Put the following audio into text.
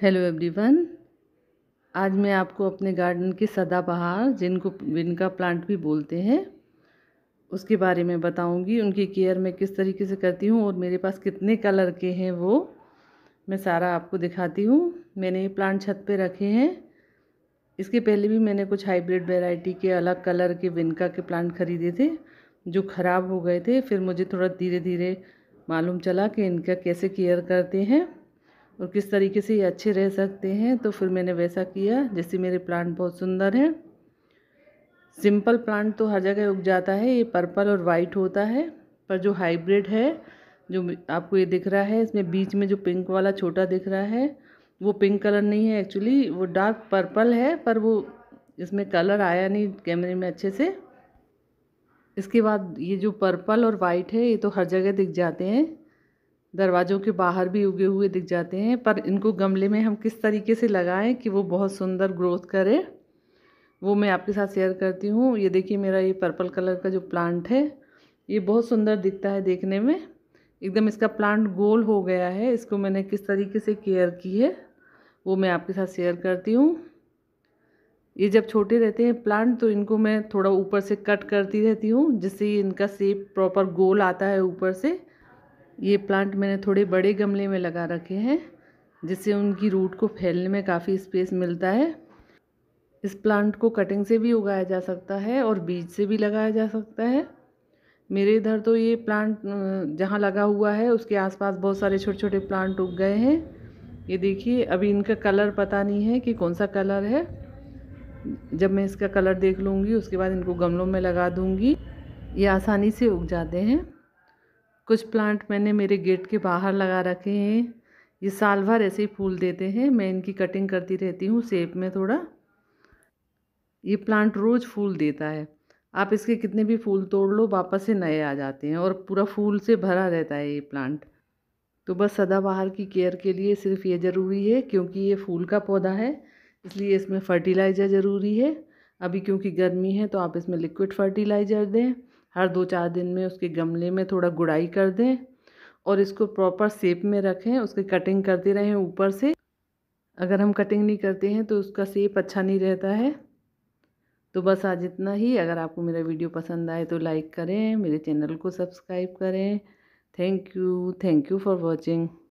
Hello everyone आज मैं आपको अपने गार्डन के सदाबहार, जिनको विनका प्लांट भी बोलते हैं, उसके बारे में बताऊँगी। उनकी केयर मैं किस तरीके से करती हूँ और मेरे पास कितने कलर के हैं वो मैं सारा आपको दिखाती हूँ। मैंने ये प्लांट छत पे रखे हैं। इसके पहले भी मैंने कुछ हाइब्रिड वेराइटी के अलग कलर के विनका के प्लांट ख़रीदे थे, जो ख़राब हो गए थे। फिर मुझे थोड़ा धीरे धीरे मालूम चला कि इनका कैसे केयर करते हैं। और किस तरीके से ये अच्छे रह सकते हैं तो फिर मैंने वैसा किया, जैसे मेरे प्लांट बहुत सुंदर हैं। सिंपल प्लांट तो हर जगह उग जाता है, ये पर्पल और वाइट होता है, पर जो हाइब्रिड है, जो आपको ये दिख रहा है, इसमें बीच में जो पिंक वाला छोटा दिख रहा है, वो पिंक कलर नहीं है एक्चुअली वो डार्क पर्पल है, पर वो इसमें कलर आया नहीं कैमरे में अच्छे से। इसके बाद ये जो पर्पल और वाइट है, ये तो हर जगह दिख जाते हैं। दरवाज़ों के बाहर भी उगे हुए दिख जाते हैं, पर इनको गमले में हम किस तरीके से लगाएँ कि वो बहुत सुंदर ग्रोथ करे? वो मैं आपके साथ शेयर करती हूँ। ये देखिए मेरा ये पर्पल कलर का जो प्लांट है, ये बहुत सुंदर दिखता है देखने में। एकदम इसका प्लांट गोल हो गया है, इसको मैंने किस तरीके से केयर की है, वो मैं आपके साथ शेयर करती हूँ। ये जब छोटे रहते हैं प्लांट तो इनको मैं थोड़ा ऊपर से कट करती रहती हूँ, जिससे इनका सेप प्रॉपर गोल आता है ऊपर से। ये प्लांट मैंने थोड़े बड़े गमले में लगा रखे हैं, जिससे उनकी रूट को फैलने में काफ़ी स्पेस मिलता है। इस प्लांट को कटिंग से भी उगाया जा सकता है और बीज से भी लगाया जा सकता है। मेरे इधर तो ये प्लांट जहाँ लगा हुआ है, उसके आसपास बहुत सारे छोटे छोटे प्लांट उग गए हैं। ये देखिए, अभी इनका कलर पता नहीं है कि कौन सा कलर है। जब मैं इसका कलर देख लूँगी, उसके बाद इनको गमलों में लगा दूँगी, ये आसानी से उग जाते हैं। कुछ प्लांट मैंने मेरे गेट के बाहर लगा रखे हैं। ये साल भर ऐसे ही फूल देते हैं। मैं इनकी कटिंग करती रहती हूँ सेप में थोड़ा। ये प्लांट रोज़ फूल देता है। आप इसके कितने भी फूल तोड़ लो, वापस से नए आ जाते हैं और पूरा फूल से भरा रहता है ये प्लांट तो बस सदाबहार की केयर के लिए सिर्फ़ ये ज़रूरी है क्योंकि ये फूल का पौधा है, इसलिए इसमें फर्टिलाइज़र ज़रूरी है। अभी क्योंकि गर्मी है तो आप इसमें लिक्विड फर्टिलाइज़र दें। हर दो चार दिन में उसके गमले में थोड़ा गुड़ाई कर दें और इसको प्रॉपर सेप में रखें, उसकी कटिंग करते रहें ऊपर से। अगर हम कटिंग नहीं करते हैं तो उसका सेप अच्छा नहीं रहता है। तो बस आज इतना ही। अगर आपको मेरा वीडियो पसंद आए तो लाइक करें, मेरे चैनल को सब्सक्राइब करें। Thank you thank you for watching